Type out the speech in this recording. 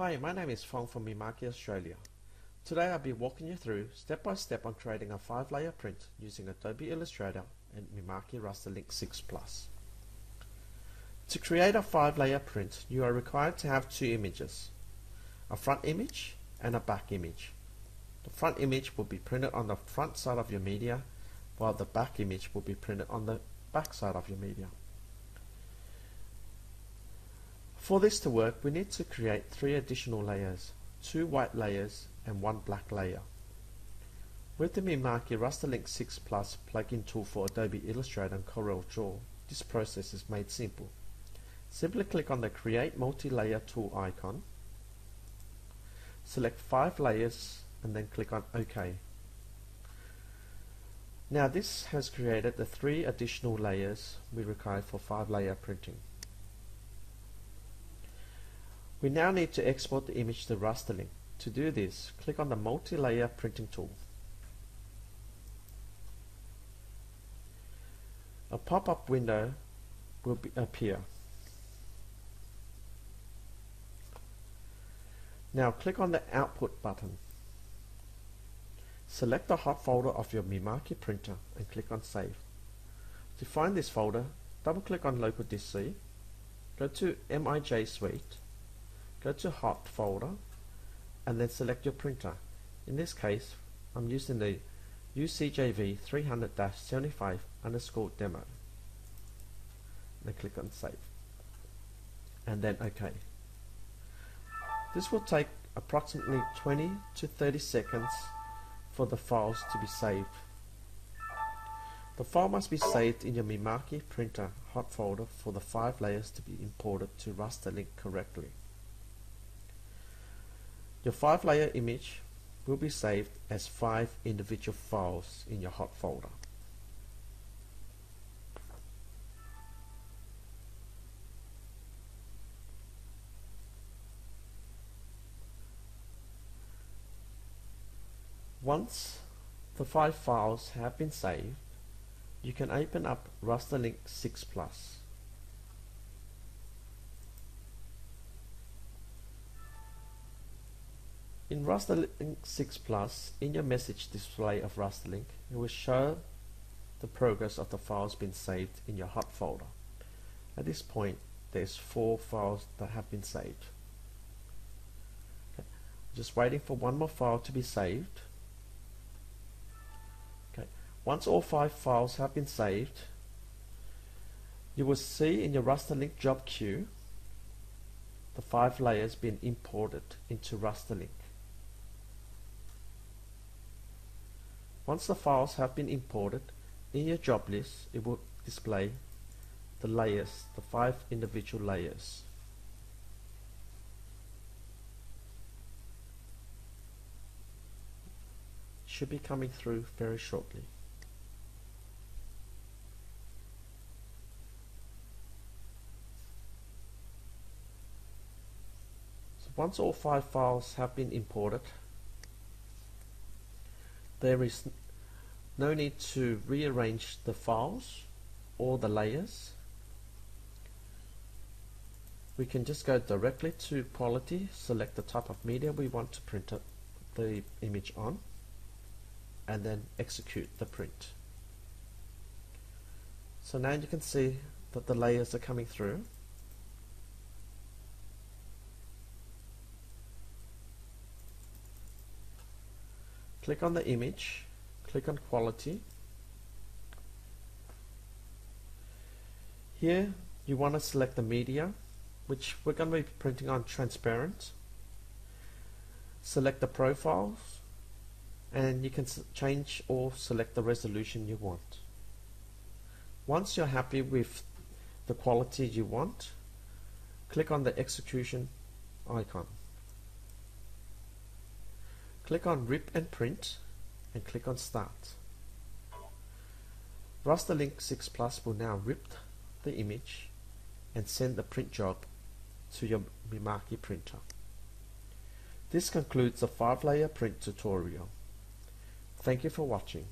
Hi, my name is Fong from Mimaki Australia. Today I'll be walking you through step by step on creating a 5 layer print using Adobe Illustrator and Mimaki Rasterlink 6 Plus. To create a 5 layer print you are required to have two images, a front image and a back image. The front image will be printed on the front side of your media while the back image will be printed on the back side of your media. For this to work, we need to create three additional layers, two white layers and one black layer. With the Mimaki Rasterlink 6 Plus plugin tool for Adobe Illustrator and Corel Draw, this process is made simple. Simply click on the Create Multi-Layer tool icon, select 5 layers and then click on OK. Now this has created the three additional layers we require for 5 layer printing. We now need to export the image to Rasterlink. To do this, click on the multi-layer printing tool. A pop-up window will appear. Now click on the Output button. Select the hot folder of your Mimaki printer and click on Save. To find this folder, double click on Local Disk C, go to MIJ Suite, go to hot folder and then select your printer. In this case, I'm using the UCJV 300-75 underscore demo. Then click on save. And then OK. This will take approximately 20 to 30 seconds for the files to be saved. The file must be saved in your Mimaki printer hot folder for the five layers to be imported to Rasterlink correctly. Your 5 layer image will be saved as 5 individual files in your hot folder. Once the 5 files have been saved, you can open up Rasterlink 6 Plus. In Rasterlink 6 Plus, in your message display of Rasterlink, it will show the progress of the files being saved in your hot folder. At this point, there's four files that have been saved. Okay. Just waiting for one more file to be saved. Okay. Once all five files have been saved, you will see in your Rasterlink job queue the five layers being imported into Rasterlink. Once the files have been imported, in your job list it will display the layers, the five individual layers. Should be coming through very shortly. So once all five files have been imported, there is no need to rearrange the files or the layers. We can just go directly to quality select the type of media we want to print the image on and then execute the print. So now you can see that the layers are coming through click on the image click on quality. Here you want to select the media which we're going to be printing on transparent. Select the profiles and you can change or select the resolution you want. Once you're happy with the quality you want click on the execution icon Click on Rip and Print and click on Start. Rasterlink 6 Plus will now rip the image and send the print job to your Mimaki printer. This concludes the 5 layer print tutorial. Thank you for watching.